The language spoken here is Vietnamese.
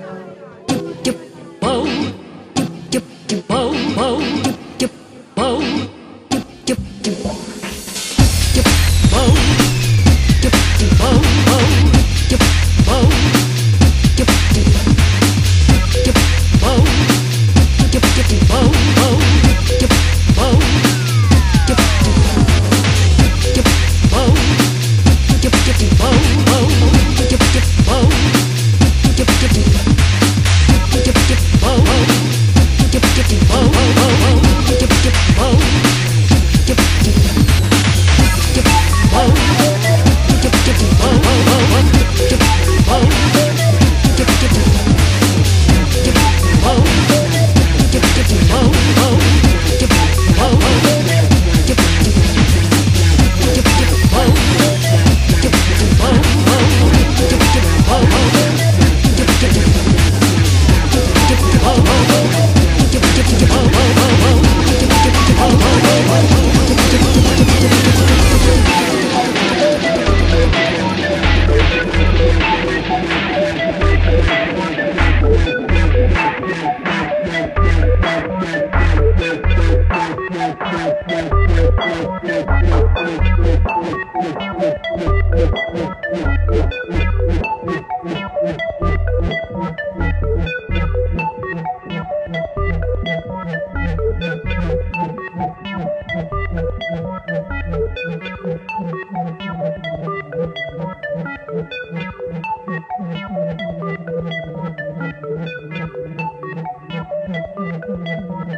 Thank Thank you.